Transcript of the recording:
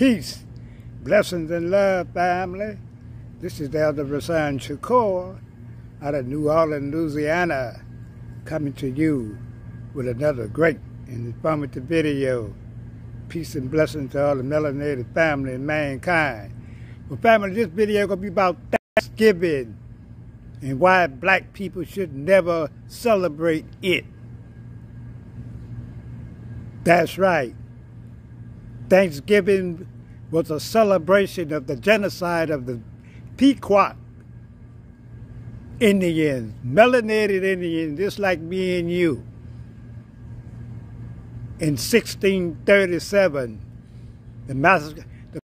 Peace, blessings, and love, family. This is Elder Rasan Shakur out of New Orleans, Louisiana, coming to you with another great and informative video. Peace and blessings to all the melanated family and mankind. Well, family, this video going to be about Thanksgiving and why black people should never celebrate it. That's right. Thanksgiving was a celebration of the genocide of the Pequot Indians, melanated Indians, just like me and you. In 1637, the massacre,